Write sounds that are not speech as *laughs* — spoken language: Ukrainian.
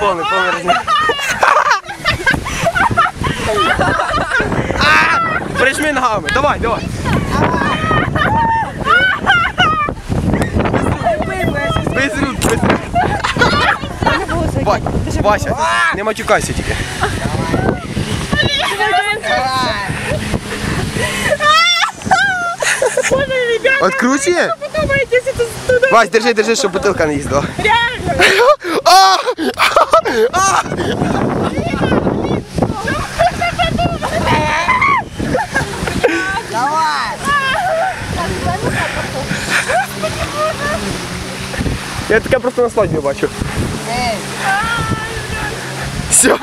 Повний розмір. А! Прижми ногами. Давай, давай. Бистру, бистру. Вась, Вася, не матюкайся тільки. Откручує? Вась, держи, держи, щоб бутилка не їздила. А! *laughs* А! Я таке просто на свадьбі бачу. Все.